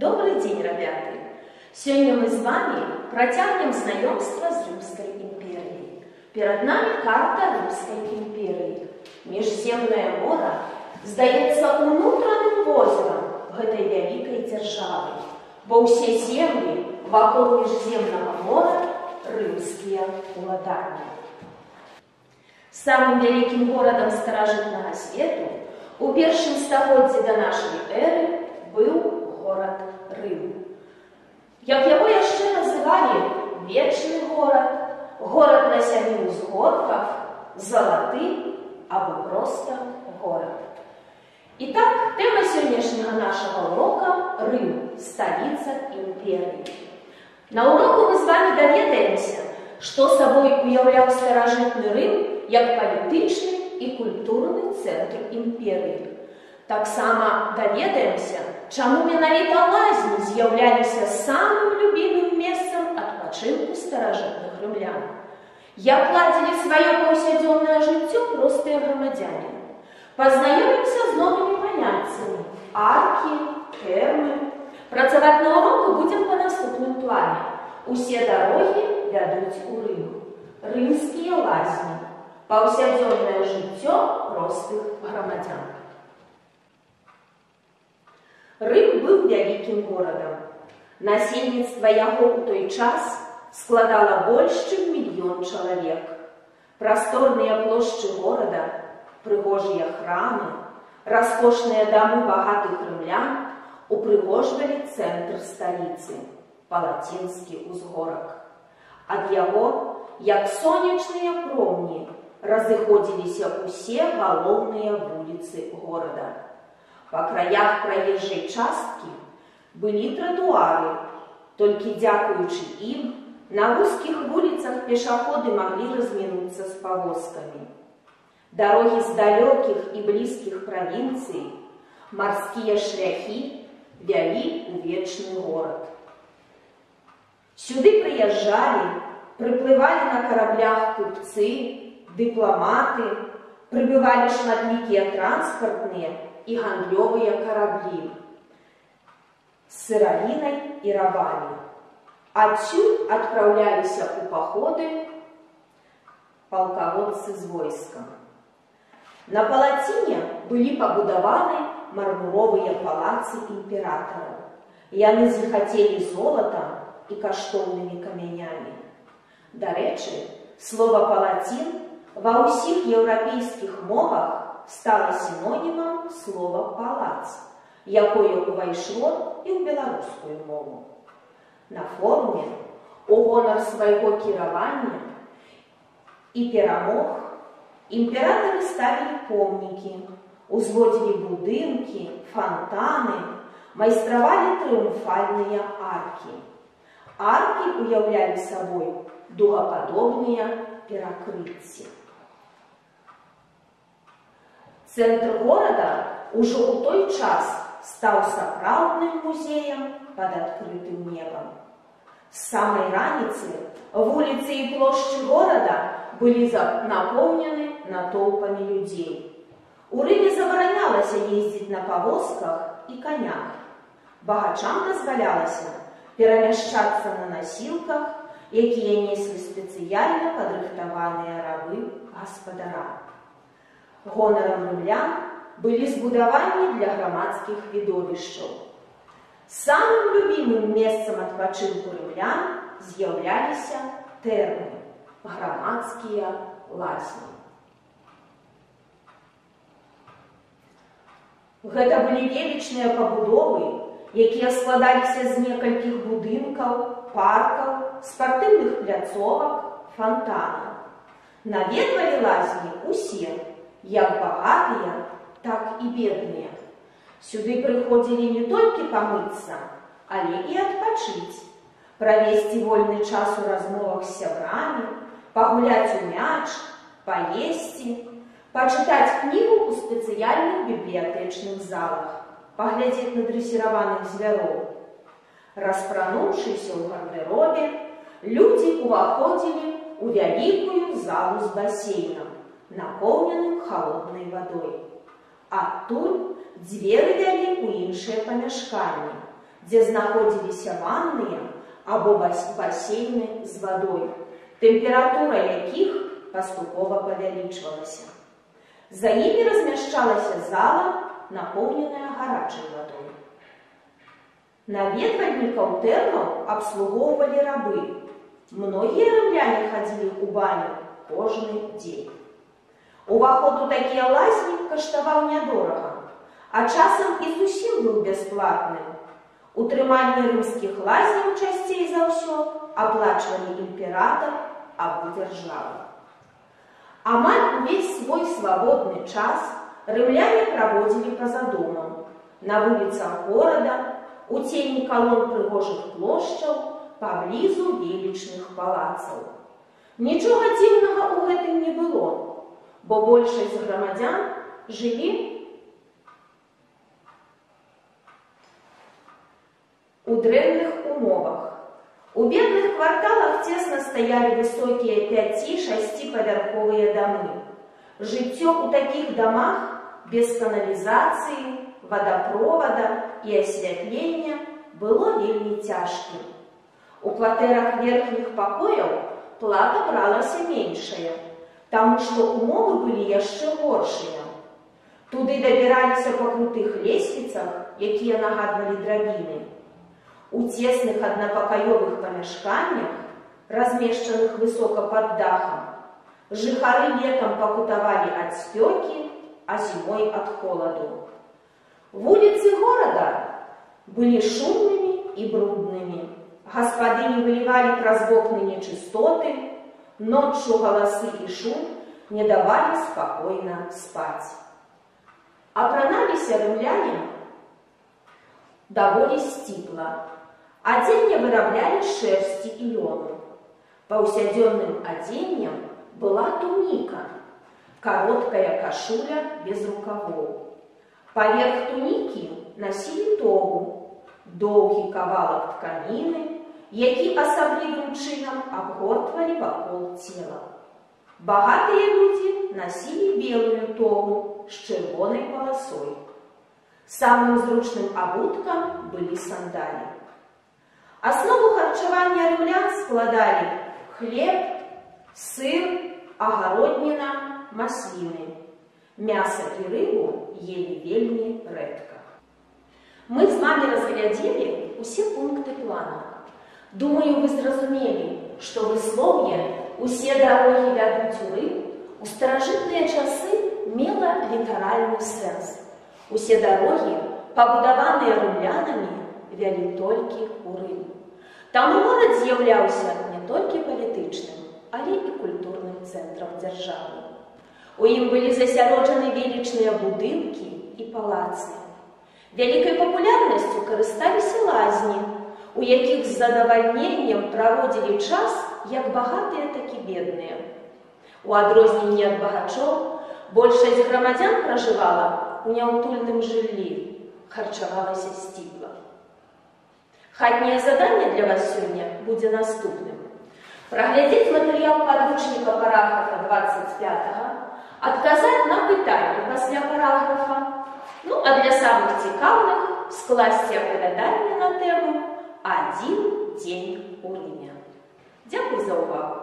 Добрый день, ребята! Сегодня мы с вами протягнем знакомство с Римской империей. Перед нами карта Римской империи. Межземное море здаецца внутренним озером этой великой державы, бо все земли вокруг Межземного моря римские уладания. Самым великим городом старожитного свету у першым стагоддзі до нашей эры Як его еще называли вечный город, город на сямі узгорках, золоты або просто город. Итак, тема сегодняшнего нашего урока – Рим, столица империи. На уроку мы с вами доведаемся, что собой уявлял старожитный Рим як політичний і культурний центр імперії. Так само доведаемся, чому менавіта лазні з'являлися самым любимым месцем адпачынку старажытных рымлян. Як ладзілі сваё паўсядзённае жыццё простыя грамадзяне. Пазнаёмімся з новымі паняццямі, аркі, тэрмы. Працаваць на уроку будзем па наступным плане. Усе дарогі вядуць у Рым. Рымскія лазні. Паўсядзённае жыццё простых грамадзян. Рым быў вялікім горадам. Насельніцтва яго ў той час складала больш, чым мільён чалавек. Прасторныя плошчы горада, прыгожыя храмы, раскошныя дамы багатых рымлян упрыгожвалі цэнтр сталіцы, палацінскі ўзгорак. Ад яго, як сонечныя промні, разыходзіліся ўсе галоўныя вуліцы горада. Па краях праезжай часткі былі тратуары. Толькі дзякуючы ім на вузкіх вуліцах пешаходы маглі размінуцца з павозкамі. Дарогі з далёкіх і блізкіх правінцый, марскія шляхі вялі ў вечны горад. Сюды прыязджалі, прыплывалі на караблях купцы, дыпламаты, прыбывалі шматлікія транспартныя і гандлёвыя караблі з сыравінай і рабамі. Адсюль адпраўляліся ў паходы палкаводцы з войскам. На палаціне былі пабудаваны мармуровыя палацы імператараў. Яны захацелі золатам і каштоўнымі камянямі. Дарэчы, слова палацін ва ўсіх еўрапейскіх мовах стала синонімом слова палац, якое увайшло і ў беларускую мову. На форуме у гонар свайго кіравання і перамог імператары ставілі помнікі, узводзілі будынкі, фонтаны, майстравалі трыумфальныя аркі. Аркі уяўлялі сабой дугападобныя перакрыцці. Центр города уже у той час стаў сапраўдным музеем под адкрытым небам. С самой раніцы вуліцы і плошчы горада былі напоўнены натоўпамі людзей. У Рыме забаранялася ездзіць на павозках і канях. Багачам дазвалялася перамяшчацца на насілках, якія неслі спецыяльна падрыхтаваныя рабы гаспадара. Гонарам рымлян былі збудаванні для грамадскіх відовішчаў. Самым любімым месцам адпачынку рымлян з'яўляліся тэрмы, грамадскія лазні. Гэта былі велічныя пабудовы, якія складаліся з некалькіх будынкаў, паркаў, спартыўных пляцовак, фонтанаў. Наведвалі лазні усе, як багатыя, так і бедныя. Сюды прыходзілі не толькі памыцца, але і адпачыць, правесці вольны час у размовах з сябрамі, пагуляць у мяч, паесці, пачытаць кнігу ў спецыяльных бібліятэчных залах, паглядзець на дрэсіраваных звяроў. Распрануўшыся ў гардэробе, людзі ўваходзілі ў вялікую залу з басейнам напоўненым холоднай вадой. Адтуль дзверы вялі ў іншыя памяшканні, дзе знаходзіліся ванныя або басейны з вадой, тэмпература якіх паступова павялічвалася. За імі размяшчалася зала, напоўненая гарачай вадой. Наведвальнікаў тэрмаў абслугоўвалі рабы. Многія рымляне хадзілі ў баню кожны дзень. Уваход у такія лазні каштаваў нядорага, а часам і зусім быў бясплатным. Утрыманне рымскіх лазняў часцей за ўсё аплачвалі імператар або дзяржава. Амаль увесь свой свабодны час рымляне праводзілі па-за домам, на вуліцах горада, у цені калон прыгожых плошчаў, паблізу велічных палацаў. Нічога дзіўнага ў гэтым не было, бо большасць грамадзян жылі у дрэнных умовах. У бедных кварталах цесна стаялі высокія 5-6 павярховыя дамы. Жыццё ў такіх дамах без каналізацыі, вадапровада і асвятлення было вельмі цяжкім. У кватэрах верхніх пакояў плата бралася меншая, таму што умовы былі яшчэ горшыя. Туды дабіраліся па крутых лесвіцах, якія нагадвалі драбіны. У цесных аднапакаёвых памяшканнях, размешчаных высока пад дахам, жыхары летам пакутавалі ад спёкі, а зімой ад холаду. Вуліцы горада былі шумнымі і бруднымі. Гаспадыні вылівалі праз вокны нечыстоты, ноччу галасы і шум не давалі спакойна спаць. Апраналіся рымляне даволі сціпла, Адзенне выраблялі шэрсці і лёну. Паўсядзённым адзеннем была туніка, кароткая кашуля без рукавоў. Паверх тунікі насілі тогу, доўгі кавалак тканіны, які асаблівым чынам абгортвалі вакол цела. Багатыя людзі насілі белую тогу з чырвонай паласой. Самым зручным абуткам былі сандалі. Аснову харчавання рымлян складалі хлеб, сыр, агародніна, масліны. Мяса і рыбу ели вельмі рэдка. Мы з вами разглядзелі усе пункты плана. Думаю, вы зразумелі, што выслоўе усе дарогі вядуць рым у старажытныя часы мела літаральны сэнс. Усе дарогі, пабудаваныя рымлянамі, вялі толькі ў рым. Таму горад з'яўляўся не толькі палітычным, але і культурным цэнтрам дзяржавы. У ім былі засяроджаны велічныя будынкі і палацы. Вялікай папулярнасцю карысталіся лазні, у якіх з задавальненнем праводзілі час як багатыя, так і бедныя. У адрозненні ад багачоў большасць грамадзян пражывала у няўтульным жыллі, харчавалася сціпла. Хатняе заданне для вас сёння будзе наступным. Праглядзець матэрыял падручніка параграфа 25, адказаць на пытанне пасля параграфа, ну а для самых цікаўных скласці апавяданне на тэму адзін дзень у рыме. Дзякуй за ўвагу.